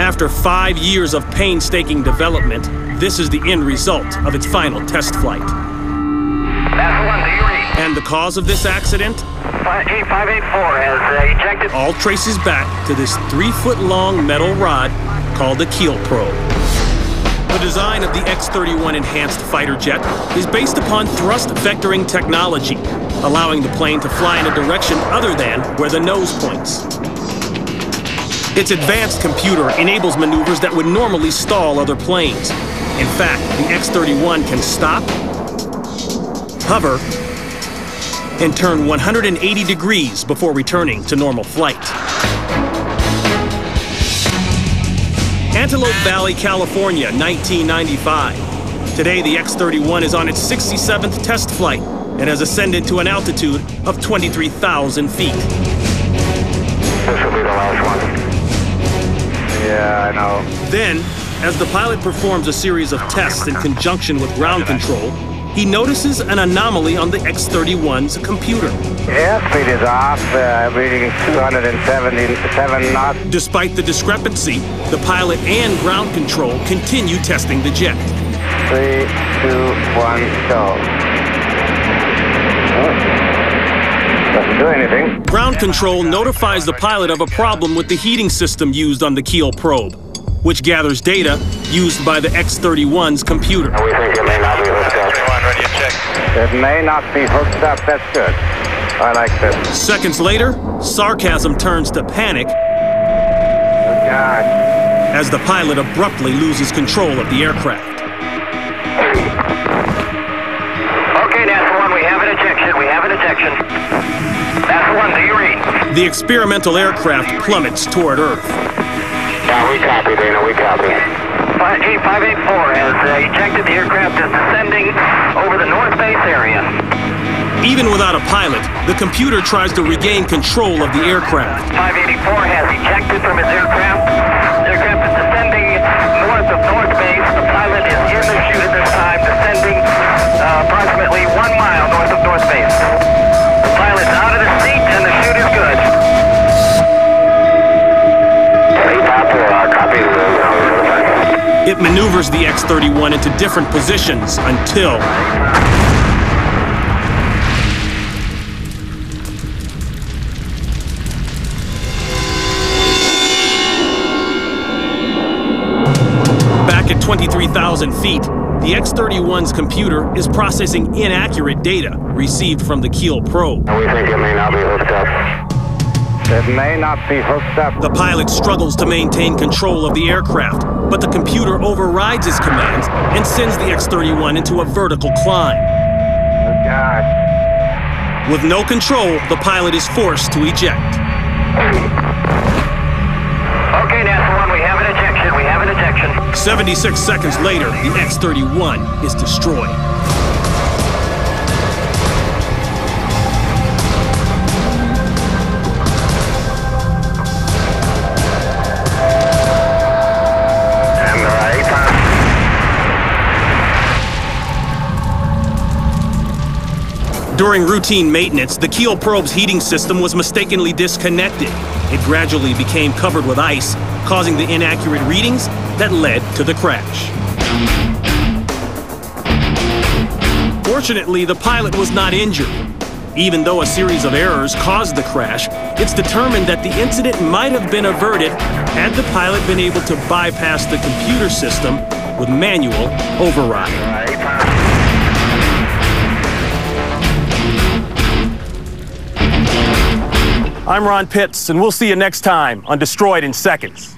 After five years of painstaking development, this is the end result of its final test flight. That's one, do you read? And the cause of this accident? 8584 has uh, ejected. All traces back to this three foot long metal rod called the Kiel probe. The design of the X 31 enhanced fighter jet is based upon thrust vectoring technology, allowing the plane to fly in a direction other than where the nose points. Its advanced computer enables maneuvers that would normally stall other planes. In fact, the X 31 can stop, hover, and turn 180 degrees before returning to normal flight. Antelope Valley, California, 1995. Today, the X 31 is on its 67th test flight and has ascended to an altitude of 23,000 feet. This will be the last one. Yeah, I know. Then, as the pilot performs a series of tests in conjunction with ground control, he notices an anomaly on the X 31's computer. Airspeed is off. Uh, reading 277 knots. Despite the discrepancy, the pilot and ground control continue testing the jet. Three, two, one, go. Do anything. Ground control notifies the pilot of a problem with the heating system used on the Kiel probe, which gathers data used by the X 31's computer. We think it may not be hooked up. ready to check. It may not be hooked up. That's good. I like this. Seconds later, sarcasm turns to panic Oh, God. as the pilot abruptly loses control of the aircraft. Okay, that's one. We have an ejection. We have an ejection. That's one. Do you read? The experimental aircraft plummets toward Earth. Yeah, we copy, Dana. We copy. 8584 has uh, ejected. The aircraft is descending over the North Base area. Even without a pilot, the computer tries to regain control of the aircraft. 584 has ejected from his aircraft. Maneuvers the X 31 into different positions until. Back at 23,000 feet, the X 31's computer is processing inaccurate data received from the Kiel probe. We think it may not be hooked up. It may not be hooked up. The pilot struggles to maintain control of the aircraft, but the computer overrides his commands and sends the X 31 into a vertical climb. Oh, God. With no control, the pilot is forced to eject. Okay, that's one. We have an ejection. We have an ejection. 76 seconds later, the X 31 is destroyed. During routine maintenance, the Kiel probe's heating system was mistakenly disconnected. It gradually became covered with ice, causing the inaccurate readings that led to the crash. Fortunately, the pilot was not injured. Even though a series of errors caused the crash, it's determined that the incident might have been averted had the pilot been able to bypass the computer system with manual override. I'm Ron Pitts, and we'll see you next time on Destroyed in Seconds.